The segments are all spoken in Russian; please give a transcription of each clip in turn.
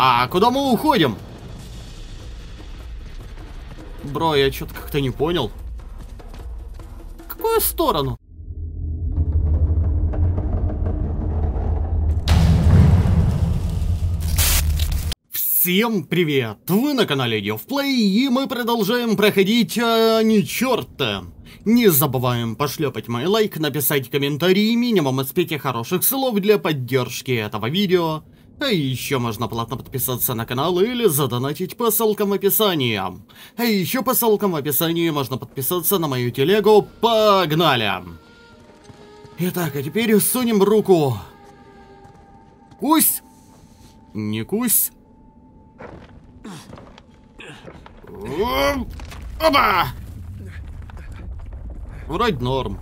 А куда мы уходим? Бро, я что-то как-то не понял. Какую сторону? Всем привет! Вы на канале Девплей, и мы продолжаем проходить а, не черта. Не забываем пошлепать мой лайк, написать комментарий, минимум из пяти хороших слов для поддержки этого видео. А еще можно платно подписаться на канал или задонатить по ссылкам в описании. А еще по ссылкам в описании можно подписаться на мою телегу. Погнали! Итак, а теперь сунем руку. Кусь! Не кусь. Оба! Вроде норм.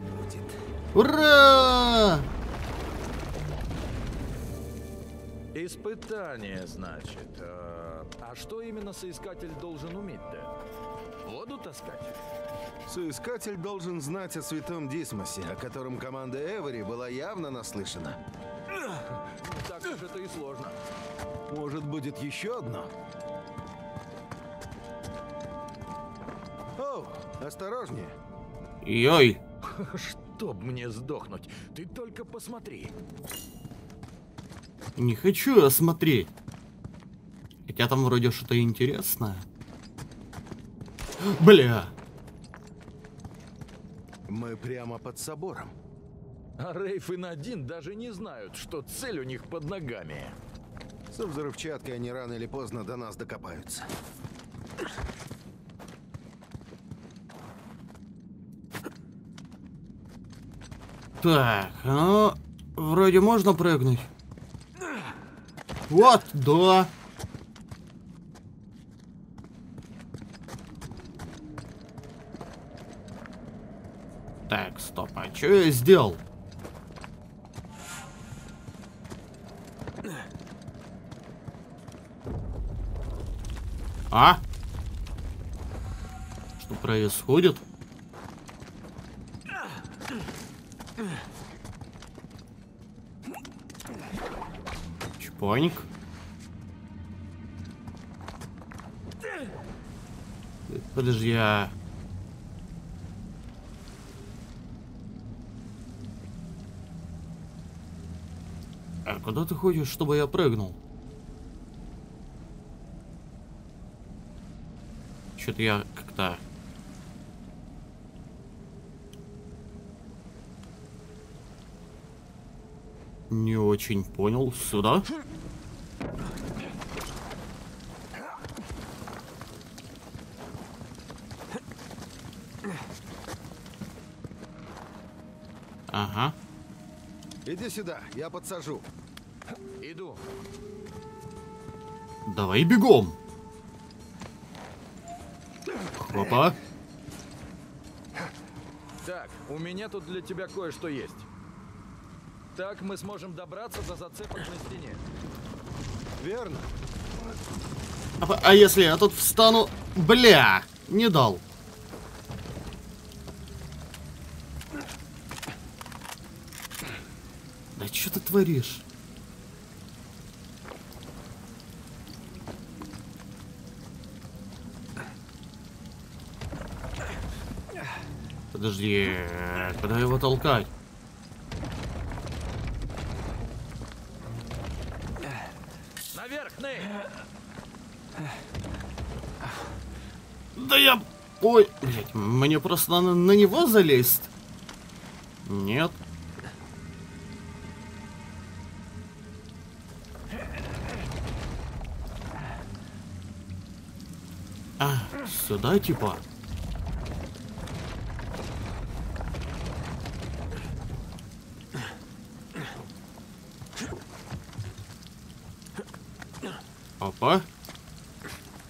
Будет. Ура! Испытание, значит. А, а что именно соискатель должен уметь-то? Воду таскать? Соискатель должен знать о святом Дисмосе, о котором команда Эвери была явно наслышана. Так уж это и сложно. Может, будет еще одно? Осторожнее. Йой. Чтоб мне сдохнуть, ты только посмотри. Не хочу я смотреть. Хотя там вроде что-то интересное. Бля. Мы прямо под собором. А Рейф и Надин даже не знают, что цель у них под ногами. Со взрывчаткой они рано или поздно до нас докопаются. Так, ну, вроде можно прыгнуть. Вот, да. Так, стоп, а что я сделал? А? Что происходит? Чпоник. Подожди, я... А куда ты хочешь, чтобы я прыгнул? Что-то я как-то... Не очень понял. Сюда? Ага. Иди сюда, я подсажу. Иду. Давай бегом. Хопа. Так, у меня тут для тебя кое-что есть. Так мы сможем добраться до зацепок на стене. Верно. А, а если я тут встану... Бля! Не дал. Да что ты творишь? Подожди, куда его толкать? Мне просто надо на него залезть. Нет. А, сюда типа? Опа.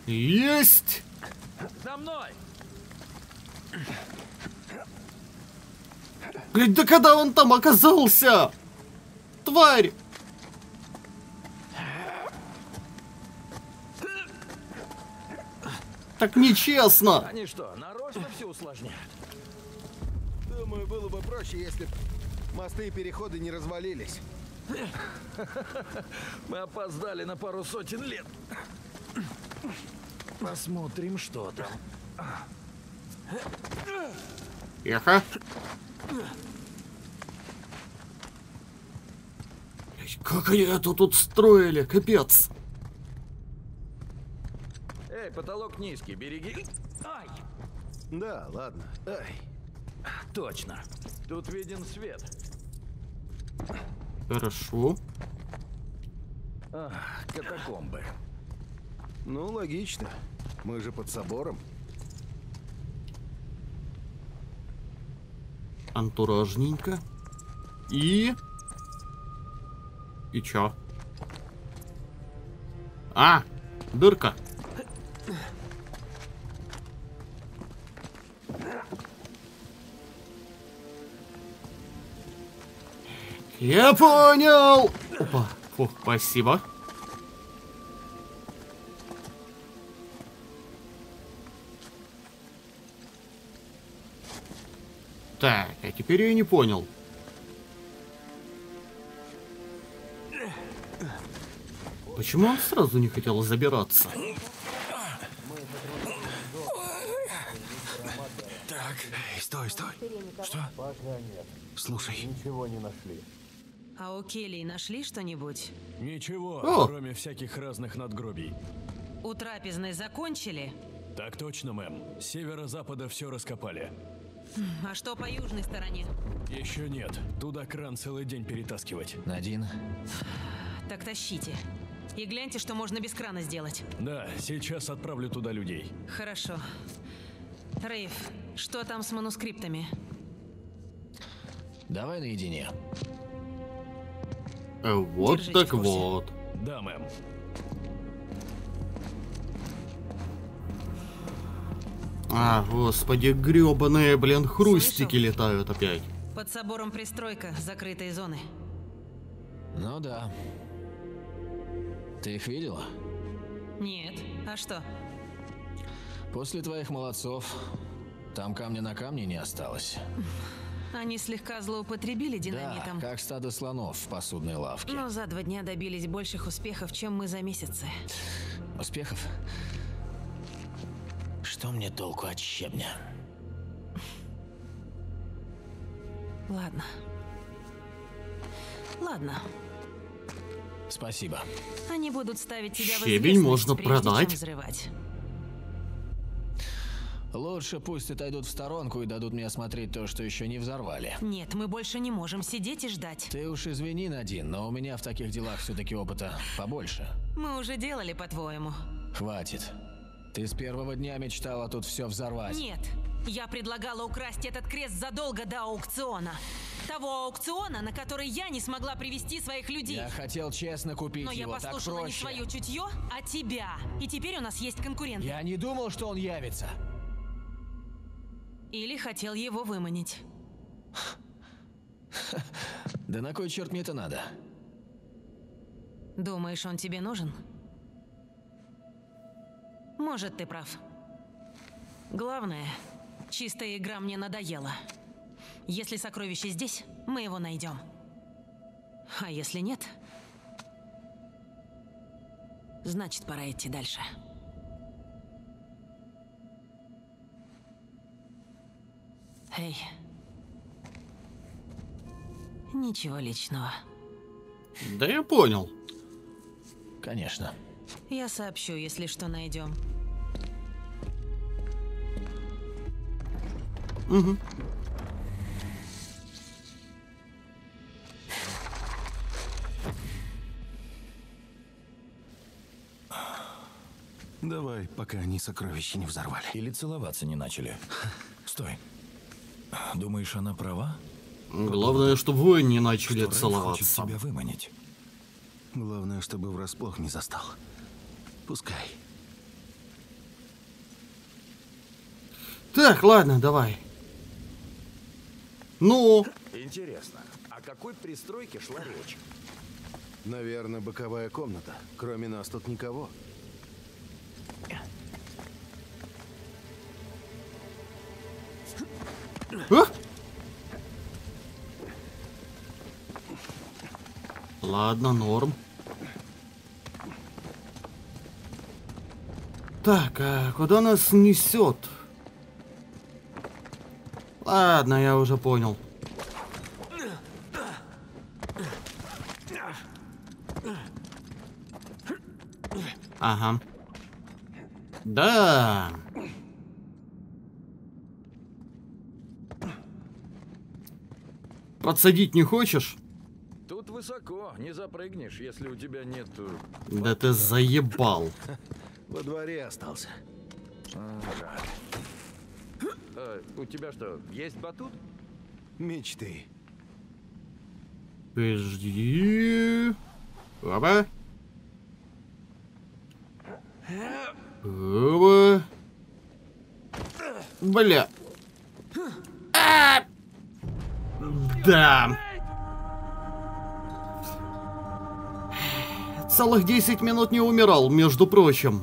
Есть! За мной! Блять, да когда он там оказался? Тварь! Так нечестно. Они что, нарочно все усложняют? Думаю, было бы проще, если б мосты и переходы не развалились. Мы опоздали на пару сотен лет. Посмотрим, что там. Тихо. Как они это тут строили? Капец. Эй, потолок низкий, береги. Ай, Да, ладно. Ай. точно. Тут виден свет. Хорошо. Ах, катакомбы. Ну, логично. Мы же под собором. Антуражненько. И... И чё? А, дырка. Я понял! Опа, фух, спасибо. Так, а теперь я не понял. Почему он сразу не хотел забираться? Эй, стой, стой. Что? Слушай, А у Келли нашли что-нибудь? Ничего, О! кроме всяких разных надгробий. У трапезной закончили? Так точно, мэм. С северо-запада все раскопали. А что по южной стороне? Еще нет. Туда кран целый день перетаскивать. Надин, Так тащите. И гляньте, что можно без крана сделать. Да, сейчас отправлю туда людей. Хорошо. Рейв, что там с манускриптами? давай наедине. Э, Вот Держите так вот. Да, мэм. А, господи, гребаные, блин, хрустики Слышал? летают опять. Под собором пристройка, закрытые зоны. Ну да. Ты их видела? Нет. А что? После твоих молодцов там камня на камне не осталось. Они слегка злоупотребили Да, динамитом. как стадо слонов в посудной лавке. Но за два дня добились больших успехов, чем мы за месяцы. Успехов? Что мне толку от щебня? Ладно. Ладно. Спасибо. Они будут ставить тебя в Щебень известность, можно продать. взрывать. Лучше пусть отойдут в сторонку и дадут мне осмотреть то, что еще не взорвали. Нет, мы больше не можем сидеть и ждать. Ты уж извини, Надин, но у меня в таких делах все-таки опыта побольше. Мы уже делали, по-твоему. Хватит. Ты с первого дня мечтала тут все взорвать. Нет, я предлагала украсть этот крест задолго до аукциона. Того аукциона, на который я не смогла привести своих людей. Я хотел честно купить Но я его, так послушала не проще. свое чутье, а тебя. И теперь у нас есть конкурент. Я не думал, что он явится. Или хотел его выманить. Да на кой черт мне это надо? Думаешь, он тебе нужен? Может, ты прав. Главное, чистая игра мне надоела. Если сокровище здесь, мы его найдем. А если нет, значит, пора идти дальше. Эй. Ничего личного. Да я понял. Конечно. Я сообщу, если что найдем. Давай, пока они сокровища не взорвали. Или целоваться не начали. Стой. Думаешь, она права? Главное, чтобы вы не начали Что Рейв хочет целоваться. тебя выманить. Главное, чтобы врасплох не застал. Пускай. Так, ладно, давай. Ну? Интересно, о какой пристройке шла речь? Наверное, боковая комната. Кроме нас тут никого. А? Ладно, норм. Так, а куда нас несет? Ладно, я уже понял. Ага. Да. Подсадить не хочешь? Тут высоко, не запрыгнешь, если у тебя нет... Да ты заебал. Во дворе остался. Э, у тебя что, есть батут? Мечты. Подожди. Опа. Опа. Бля. А! Да. Целых 10 минут не умирал, между прочим.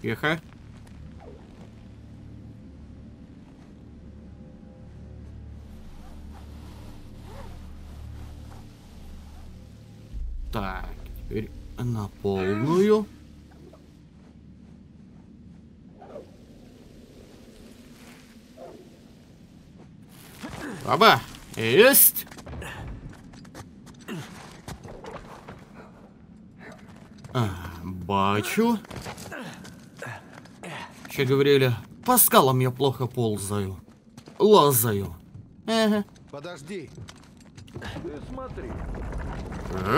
Тихо. На полную. Оба! Есть! А, бачу. Че говорили, по скалам я плохо ползаю. Лазаю. Ага. Подожди. Ты смотри,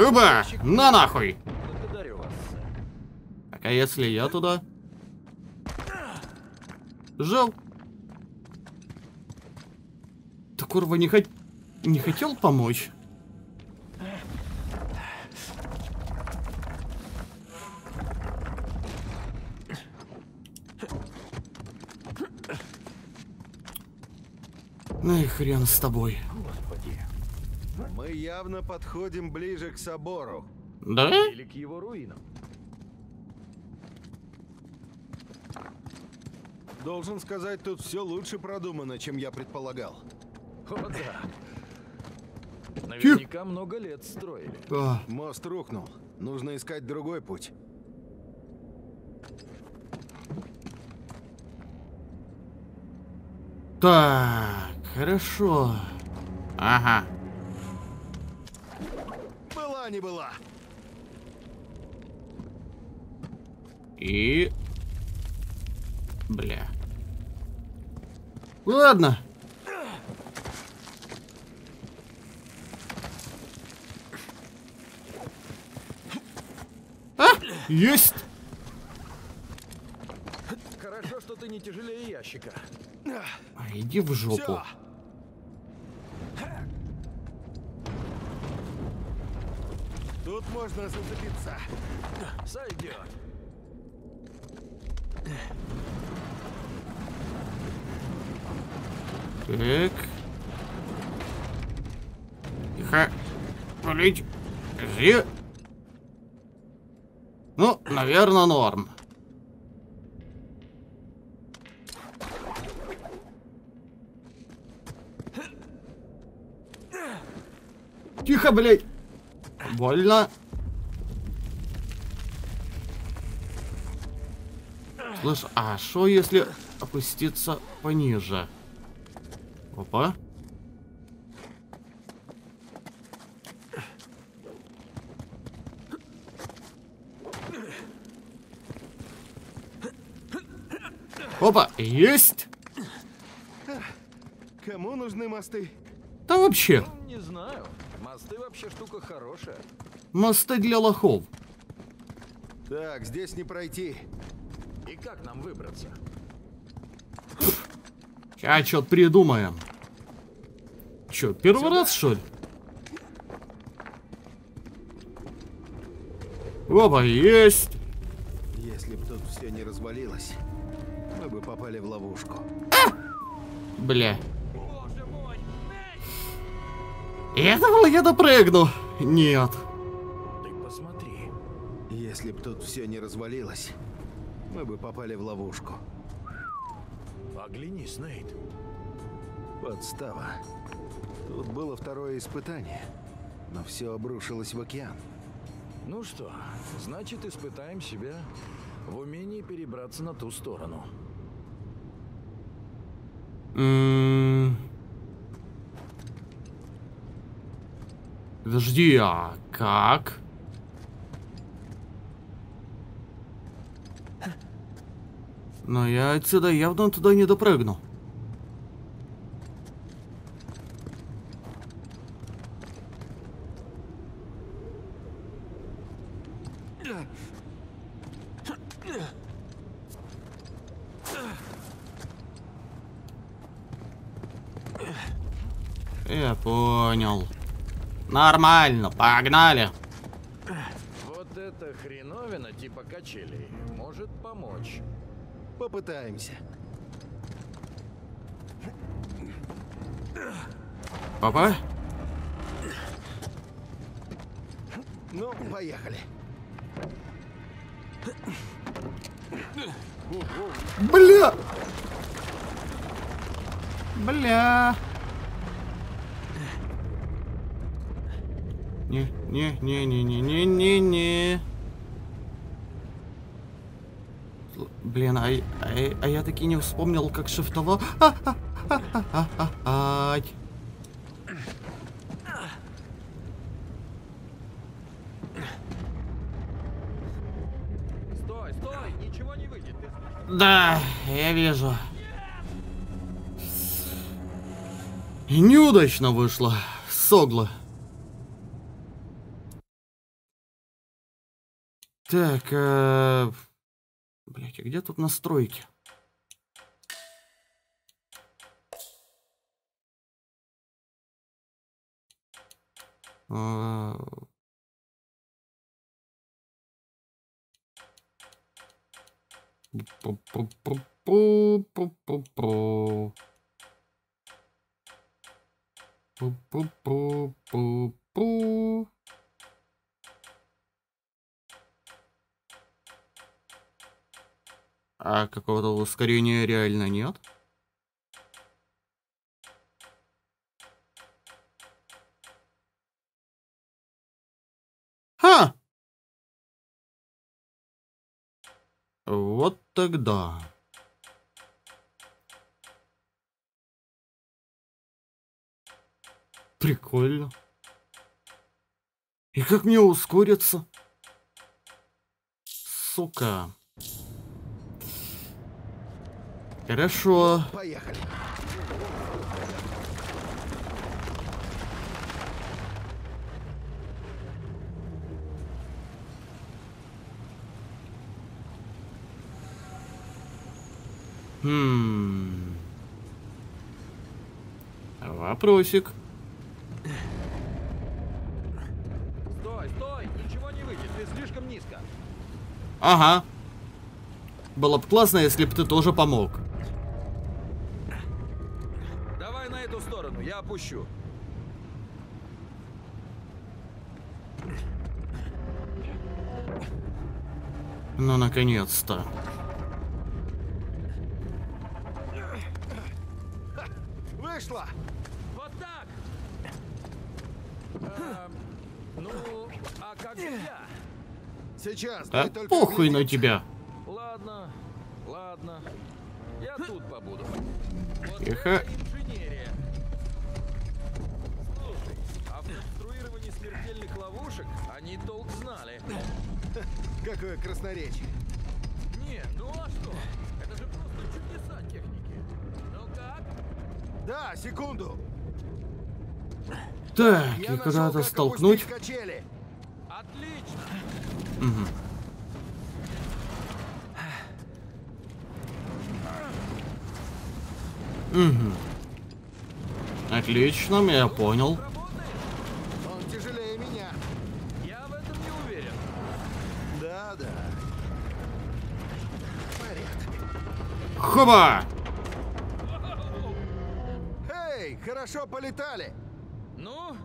Оба! На нахуй! Так, а если я туда? Жал. Ты, курва, не, хот... не хотел помочь? Ну и хрен с тобой. Мы явно подходим ближе к собору. Да? Или к его руинам. Должен сказать, тут все лучше продумано, чем я предполагал. О, да. Наверняка много лет строили. А, Мост рухнул. Нужно искать другой путь. так, хорошо. Ага. Была не была. И... Бля. Ладно. А, есть. Хорошо, что ты не тяжелее ящика. А, иди в жопу. Всё. Тут можно зацепиться. Сойдет. Так. Тихо. Полить. Зи. Ну, наверное, норм. Тихо, блядь. Больно. Слышь, а что если опуститься пониже? Опа. Опа, есть. Кому нужны мосты? Да вообще, Ну, Не знаю. Мосты вообще штука хорошая. мосты для лохов. Так, здесь не пройти. И как нам выбраться? Сейчас что-то придумаем. Че, первый Сюда. раз, что ли? Опа, есть. Если бы тут все не развалилось, мы бы попали в ловушку. Бля. Это было я допрыгну. Нет. Ты посмотри. Если бы тут все не развалилось, мы бы попали в ловушку. Оглянись, Нейт. Подстава. Тут было второе испытание, но все обрушилось в океан. Ну что, значит, испытаем себя в умении перебраться на ту сторону. Подожди, а как? Но я отсюда явно туда не допрыгну. Я понял. Нормально, погнали. Вот эта хреновина типа качелей может помочь. Попытаемся. Папа? Ну, поехали. Бля! Бля! Не, не, не, не, не, не, не, не. Блин, а, а, а я таки не вспомнил, как шифтово. Ай. Стой, стой, ничего не выйдет. Ты Да, я вижу. Неудачно вышло. Согло. Так, э... а где тут настройки? А. Пу-пу-пу-пу-пу. А какого-то ускорения реально нет? Ха! Вот тогда. Прикольно. И как мне ускориться? Сука. Хорошо. Поехали. Хм. Вопросик. Стой, стой, ничего не выйдет. Ты слишком низко. Ага. Было бы классно, если бы ты тоже помог. Давай на эту сторону, я опущу. Ну, наконец-то. Вышло! Вот так! Эм, ну, а как же я? Сейчас, Да дай только похуй на тебя. Ладно, ладно. Я тут побуду. Вот Тихо. Ловушек они толк знали. Какое красноречие. Не, ну а что? Это же просто чудеса техники. Ну как? Да, секунду. Так, Я и как столкнуть. качели. Отлично! Мгм. Мгм. Отлично, я понял. Работает? Он тяжелее меня. Я в этом не уверен. Да, да. Порядок. Хоба! Эй, хорошо полетали. Ну,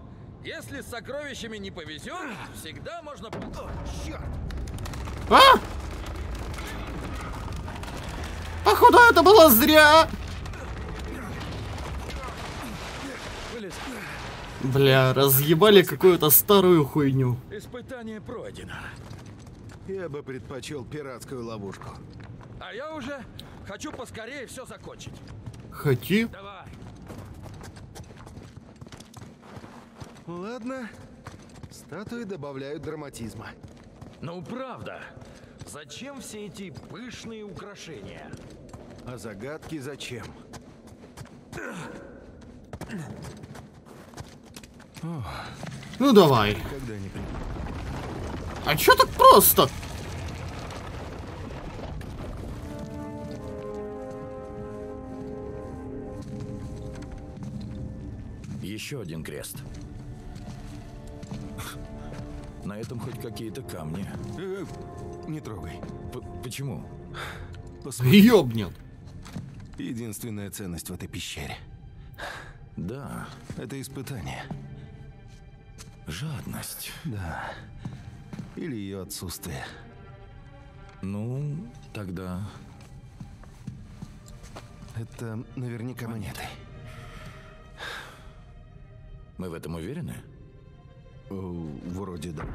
если с сокровищами не повезет, всегда можно... Черт! А! Походу, это было зря. Бля, разъебали какую-то старую хуйню. Испытание пройдено. Я бы предпочел пиратскую ловушку. А я уже хочу поскорее все закончить. Хоти. Давай. Ладно. Статуи добавляют драматизма. Ну правда. Зачем все эти пышные украшения? А загадки зачем? Ну давай. А чё так просто? Еще один крест. На этом хоть какие-то камни. Э, не трогай. П- почему? Посмотри. Ёбнет. Единственная ценность в этой пещере. Да, Это испытание. жадность. Да. Или ее отсутствие. Ну, тогда Это наверняка монеты. Мы в этом уверены? Вроде да.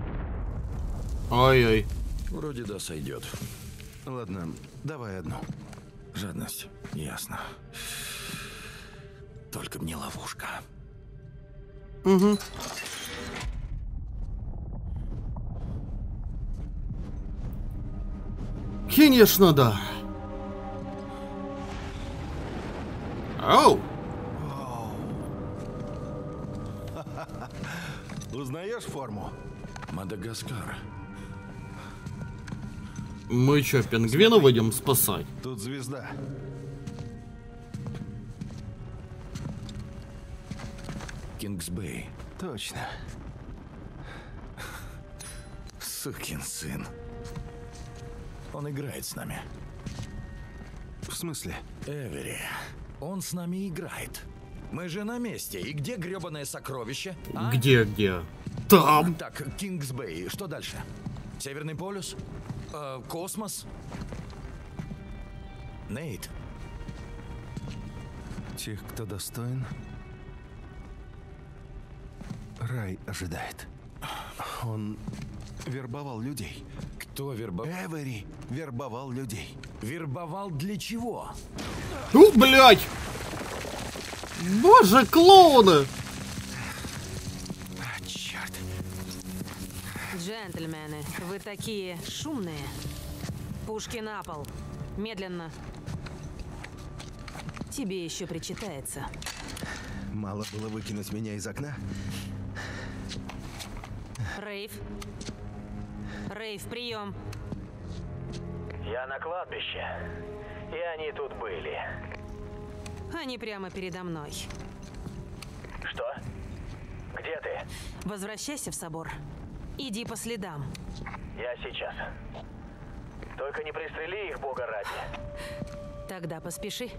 Ой-ой. Вроде да сойдет. Ладно, давай одну. Жадность, ясно. Только мне ловушка. Угу. Конечно, да. Оу. Узнаешь форму? Мадагаскар. Мы чё, пингвина выйдем спасать? Тут звезда. Кингсбей. Точно. Сукин сын. Он играет с нами. В смысле? Эвери. Он с нами играет. Мы же на месте. И где гребаное сокровище? А? Где, где? Там. Так, Кингсбей. Что дальше? Северный полюс? Э, космос? Нейт. Тех, кто достоин, рай ожидает. Он вербовал людей. Кто вербовал? Эвери вербовал людей. Вербовал для чего? Ну, блядь! Боже, клоуны! Джентльмены, вы такие шумные. Пушки на пол. Медленно. Тебе еще причитается. Мало было выкинуть меня из окна? Рейв. Рейв, прием. Я на кладбище. И они тут были. Они прямо передо мной. Что? Где ты? Возвращайся в собор. Иди по следам. Я сейчас. Только не пристрели их, бога ради. Тогда поспеши.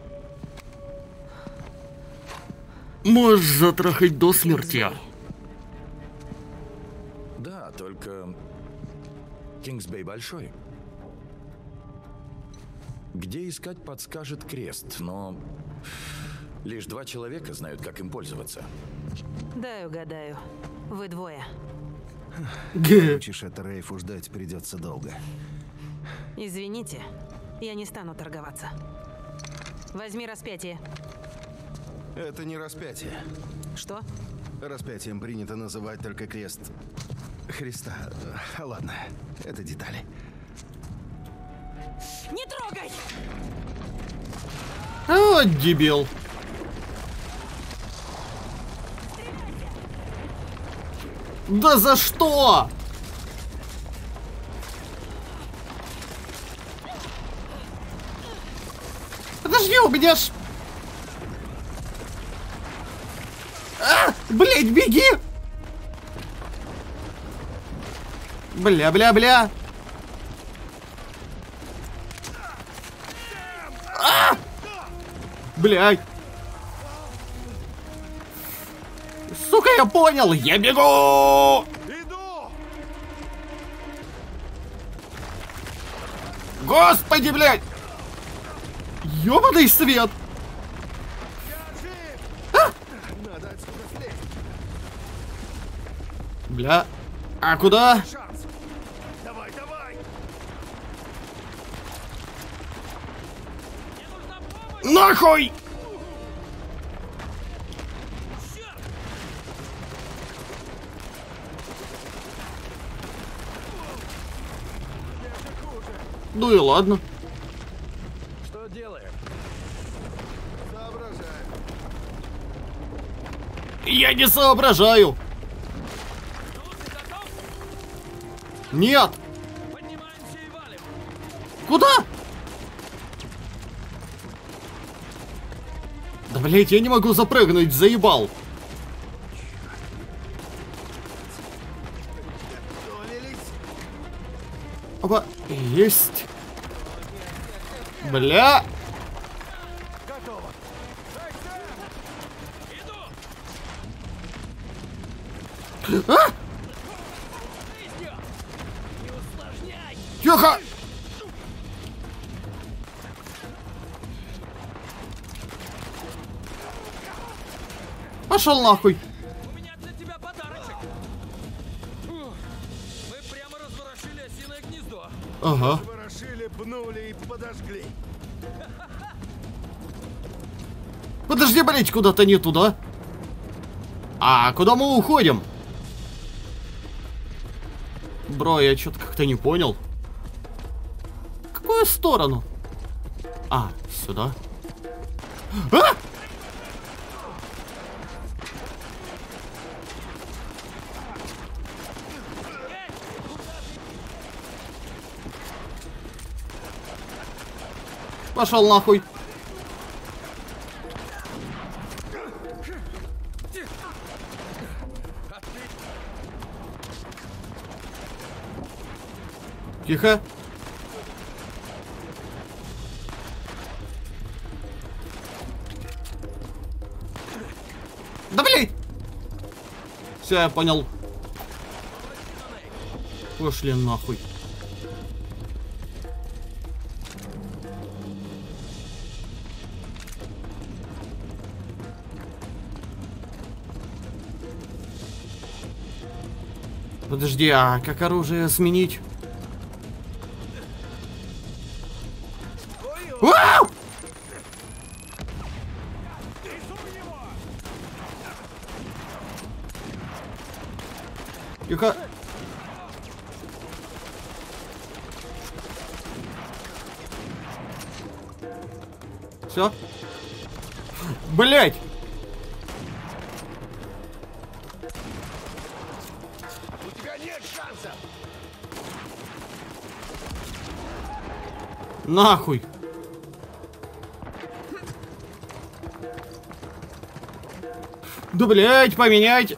Можешь затрахать до смерти. Да, только... Кингсбей большой. Где искать подскажет крест, но... Лишь два человека знают, как им пользоваться. Дай угадаю. Вы двое. Учишь это Рейфу ждать придется долго. Извините, я не стану торговаться. Возьми распятие. Это не распятие. Что? Распятием принято называть только крест Христа. А ладно, это детали. Не трогай! Вот дебил. Да за что? Подожди, у меня ж... А, блять, беги! Бля-бля-бля. А! Блядь. Сука, я понял, я бегу! Иду! Господи, блядь! Ёбаный свет! Слезть. Бля. А куда? Нахуй! Ну и ладно. Что делаем? Соображаю. Я не соображаю. Нет. Поднимаемся и валим. Куда? Да блять, я не могу запрыгнуть, заебал. Есть. Бля. А? Тихо! Пошел нахуй. Ага. Ворошили, пнули и подожгли. Подожди, блять, куда-то не туда. А куда мы уходим? Бро, я что-то как-то не понял. В какую сторону? А, сюда. А! Пошел нахуй. Тихо. Да блин! Все, я понял. Пошли нахуй. Подожди, а как оружие сменить? Вау! Тихо. Все. Блять! Нахуй. Да блять, поменять.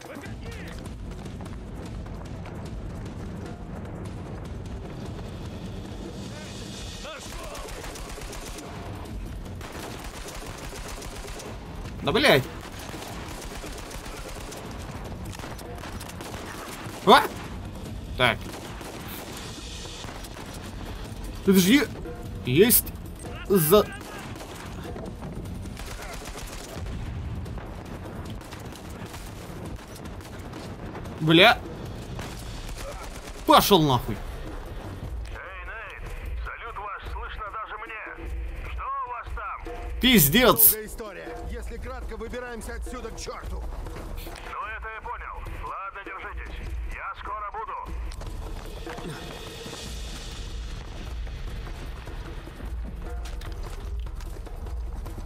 Да блять. А! Так. Подожди. Есть. За... Бля. Пошел нахуй. Эй, Нейт, салют ваш слышно даже мне. Что у вас там? Пиздец. Долгая история. Если кратко, выбираемся отсюда к черту.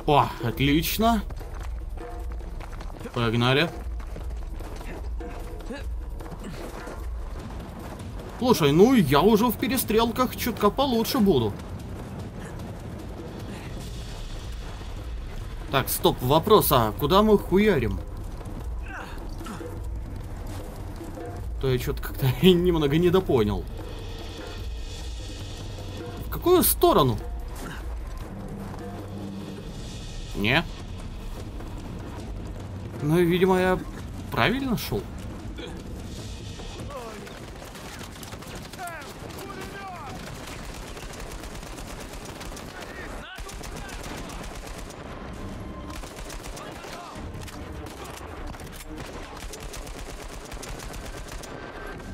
О, отлично. Погнали. Слушай, ну я уже в перестрелках чутка получше буду. Так, стоп, вопрос, а куда мы хуярим? То я что-то как-то немного недопонял. В какую сторону? Не? Ну, видимо, я правильно шел.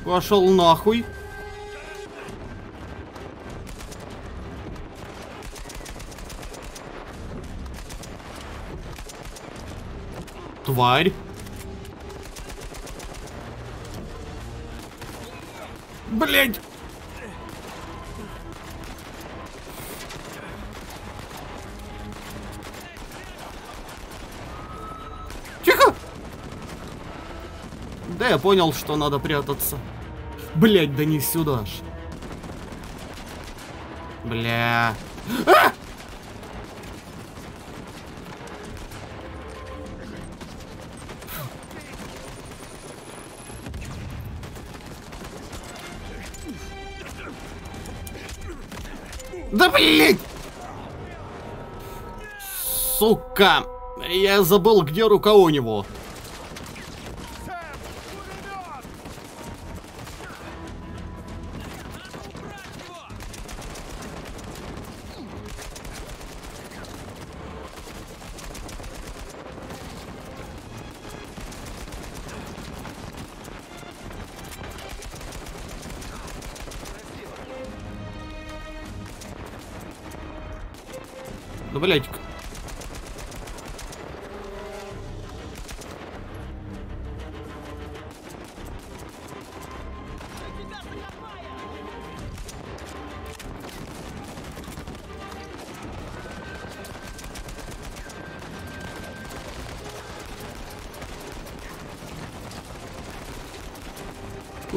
Пошел нахуй. Тварь. Блять! Тихо! Да я понял, что надо прятаться. Блять, да не сюда ж. Бля. А! Да блять! Сука! Я забыл, где рука у него.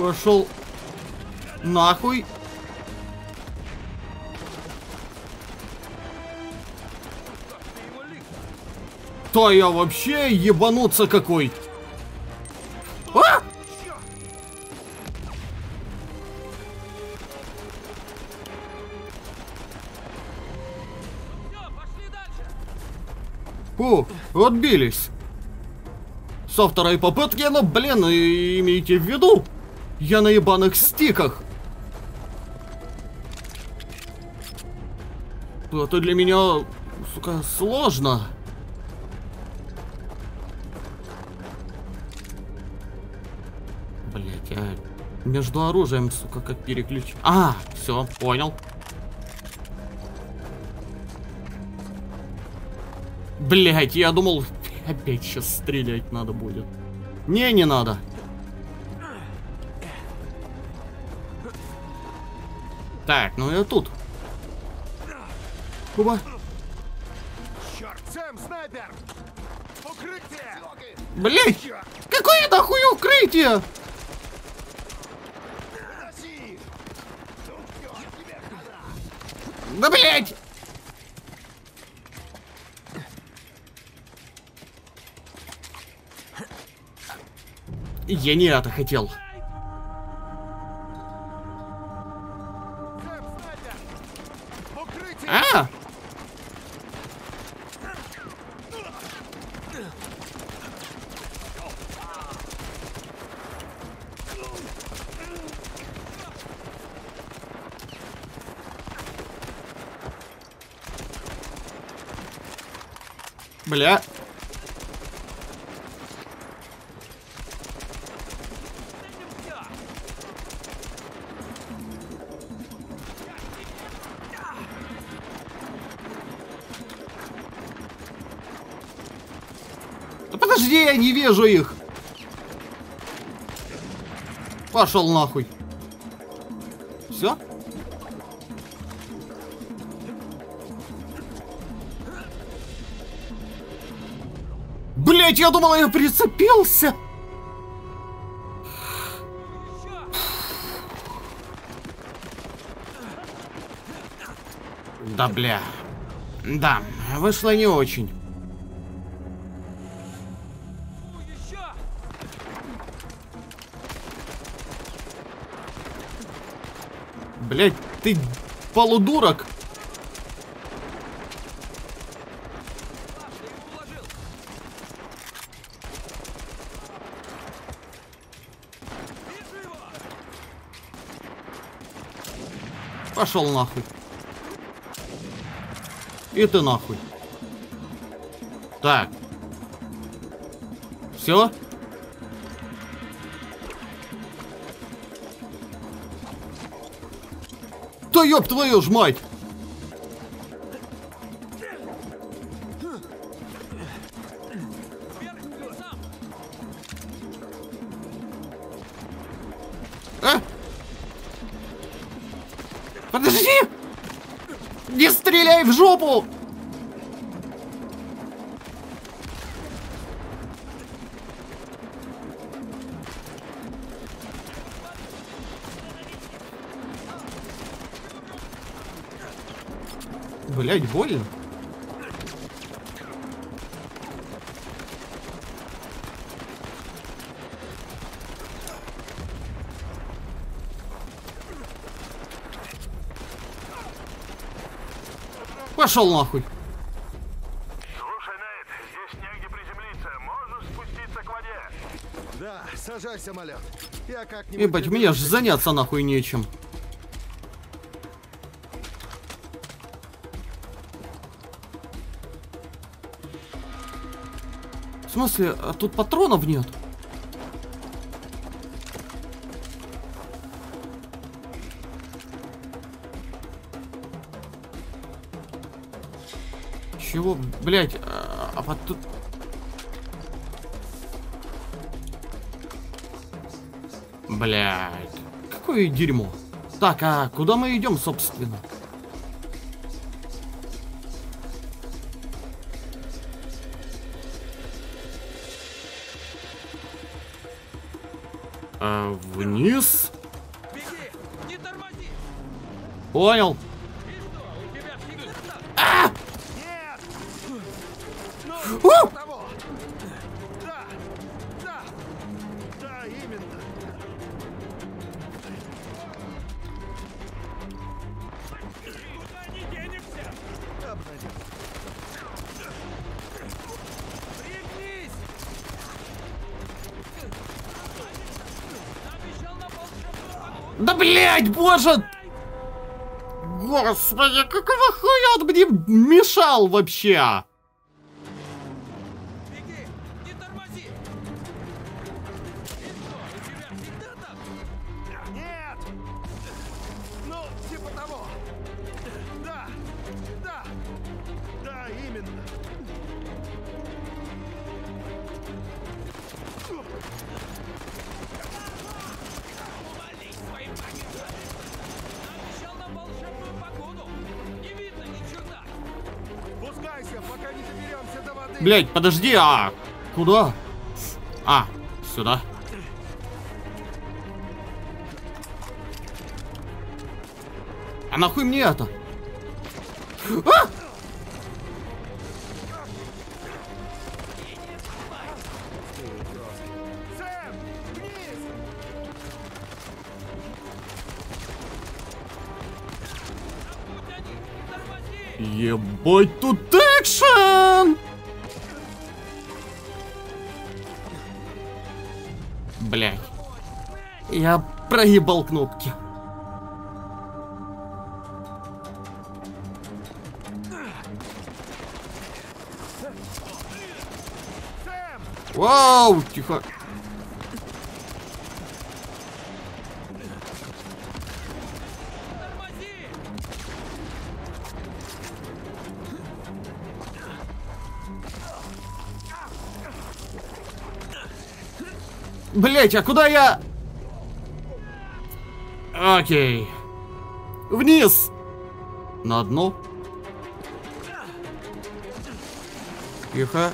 Пошел нахуй. То я вообще ебануться какой. А! О, отбились. Со второй попытки, но, блин, и- имейте в виду, я на ебаных стиках. Это для меня, сука, сложно. Блять, я между оружием, сука, как переключ. А, все, понял. Блять, я думал, опять сейчас стрелять надо будет. Не, не надо. Так, ну я тут. Куба. Черт, Сэм, снайпер! Укрытие! Блять! Какое нахуй укрытие? Да блять! Я не это хотел. Бля. Да подожди, я не вижу их. Пошел нахуй. Блять, я думал, я прицепился. Да бля. Да, вышло не очень. Блять, ты полудурок. пошел нахуй. И ты нахуй. Так. Все? Да ёб твою ж мать! Блять, больно. Пошел нахуй. Слушай, Нейт, здесь негде приземлиться. Можешь спуститься к воде? Да, сажай самолет. Я как-нибудь... Ебать, мне ж заняться нахуй нечем. Смысле, а тут патронов нет? Чего, блять, а, а потом... Блять, какое дерьмо. Так, а куда мы идем, собственно? А, вниз? Понял. Блять, боже! Господи, какого хуя он мне мешал вообще? Блять, подожди, а куда? А, сюда. А нахуй мне это? А! Ебать, тут экшен! Блять. Я проебал кнопки. Вау, тихо. Блять, а куда я? Окей. Вниз. На дно. Тихо.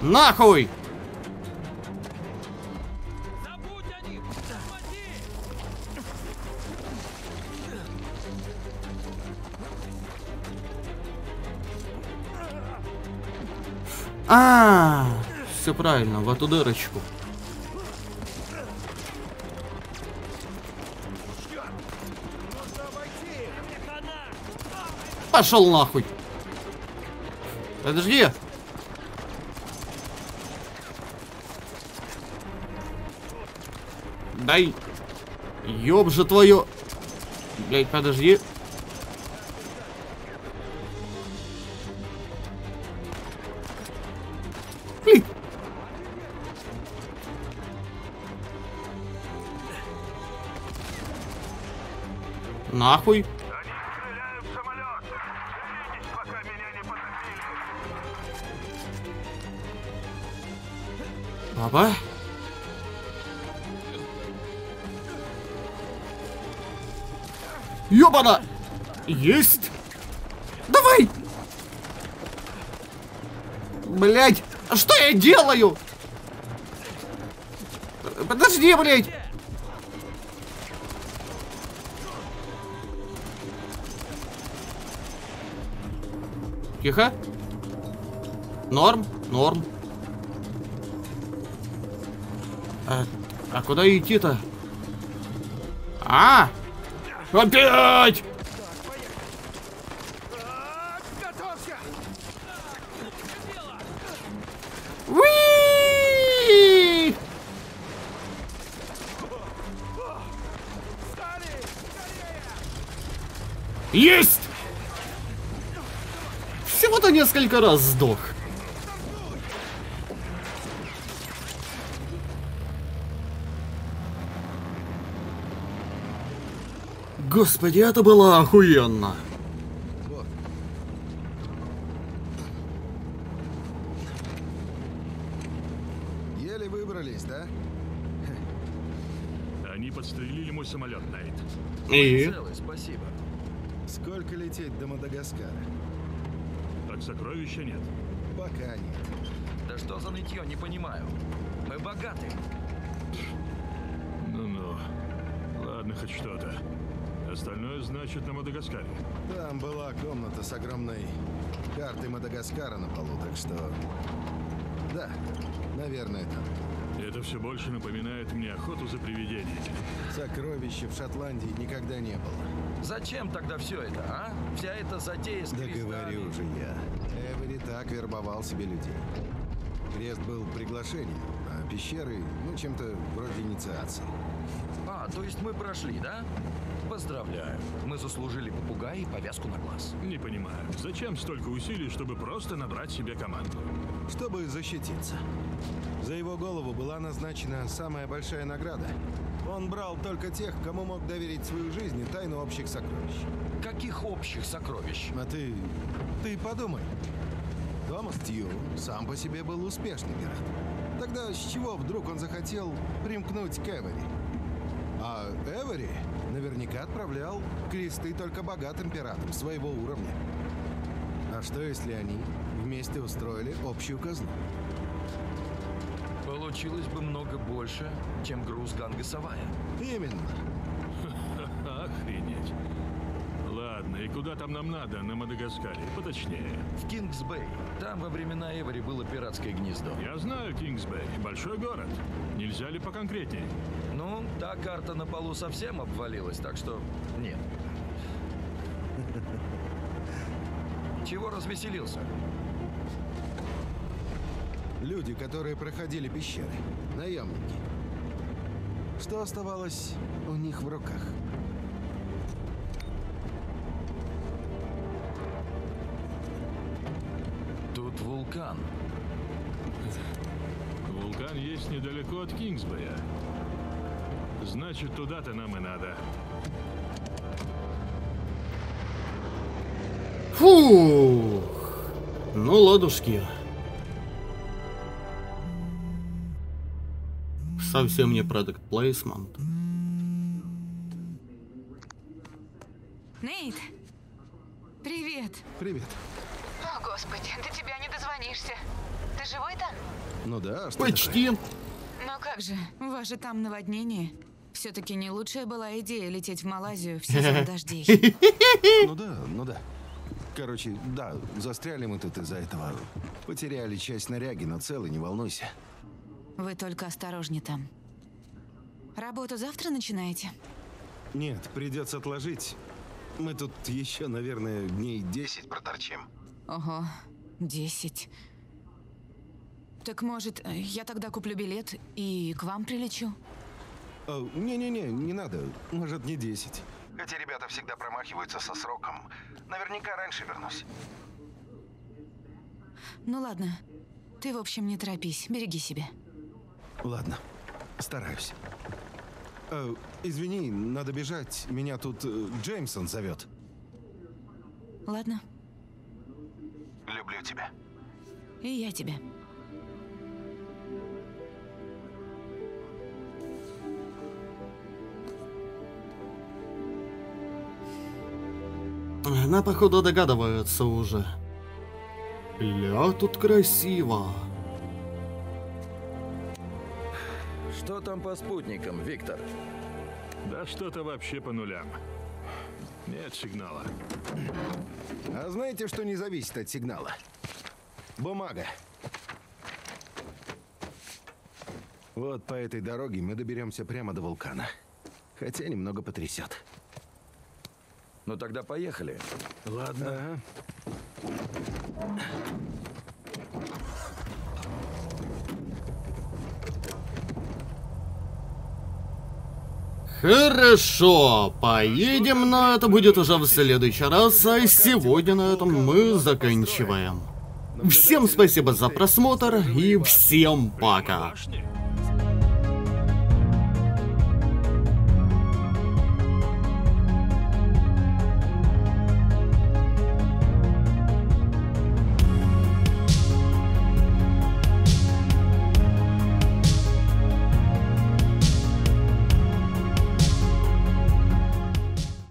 Нахуй! А, все правильно, в эту дырочку. Пошел нахуй. Подожди. Дай. Ёб же твою. Блять, подожди. Потопили. Папа? Ёбана! Есть! Давай! Блять, а что я делаю? Подожди, блять! Тихо. Норм, норм. А, а куда идти-то? А! Опять! Несколько раз сдох. Господи, это было охуенно. Вот. Еле выбрались, да? Они подстрелили мой самолет, Найт. И? Целый, спасибо. Сколько лететь до Мадагаскара? Так сокровища нет. Пока нет. Да что за нытье, не понимаю. Мы богаты. Ну-ну. Ладно, хоть что-то. Остальное значит на Мадагаскаре. Там была комната с огромной картой Мадагаскара на полу, так что... Да, наверное, там. Это все больше напоминает мне охоту за привидениями. Сокровища в Шотландии никогда не было. Зачем тогда все это, а? Вся эта затея с Да крестами. говорю же я. Так вербовал себе людей. Крест был приглашением, а пещеры, ну, чем-то вроде инициации. А, то есть мы прошли, да? Поздравляю. Мы заслужили попугая и повязку на глаз. Не понимаю, зачем столько усилий, чтобы просто набрать себе команду? Чтобы защититься. За его голову была назначена самая большая награда. Он брал только тех, кому мог доверить свою жизнь и тайну общих сокровищ. Каких общих сокровищ? А ты... ты подумай. Томас Тью сам по себе был успешный пират. Тогда с чего вдруг он захотел примкнуть к Эвери? А Эвери наверняка отправлял кресты только богатым пиратам своего уровня. А что если они вместе устроили общую казну? Получилось бы много больше, чем груз Ганга Савая. Именно. Охренеть. Ладно, и куда там нам надо на Мадагаскаре? Поточнее. В Кингсбэй. Там во времена Эвери было пиратское гнездо. Я знаю Кингсбэй, большой город. Нельзя ли поконкретнее? Ну, та карта на полу совсем обвалилась, так что нет. Чего развеселился? Люди, которые проходили пещеры. Наемники. Что оставалось у них в руках? Вулкан. Вулкан есть недалеко от Кингсбэя. Значит, туда-то нам и надо. Фу. Ну, ладушки. Совсем не продукт плейсмент. Нейт! Привет! Привет. О, господи, до тебя не дозвонишься. Ты живой там? Ну да, а что Почти. Ну как же, у вас же там наводнение. Все-таки не лучшая была идея лететь в Малайзию в сезон дождей. такое? Ну да, ну да. Короче, да, застряли мы тут из-за этого. Потеряли часть снаряги, но целый, не волнуйся. Вы только осторожнее там. Работу завтра начинаете? Нет, придется отложить. Мы тут еще, наверное, дней 10 проторчим. Ого, десять. Так может, э, я тогда куплю билет и к вам прилечу? О, Не-не-не, не надо. Может, не 10. Эти ребята всегда промахиваются со сроком. Наверняка раньше вернусь. Ну ладно. Ты, в общем, не торопись, береги себя. Ладно, стараюсь. Э, извини, надо бежать. Меня тут э, Джеймсон зовет. Ладно, Люблю тебя. и я тебя. Она, походу, догадывается уже. Ля, тут красиво. Что там по спутникам, Виктор? Да что-то вообще по нулям. Нет сигнала. А знаете, что не зависит от сигнала? Бумага. Вот по этой дороге мы доберемся прямо до вулкана. Хотя немного потрясет. Ну тогда поехали. Ладно. Хорошо, поедем, но это будет уже в следующий раз, а сегодня на этом мы заканчиваем. Всем спасибо за просмотр и всем пока.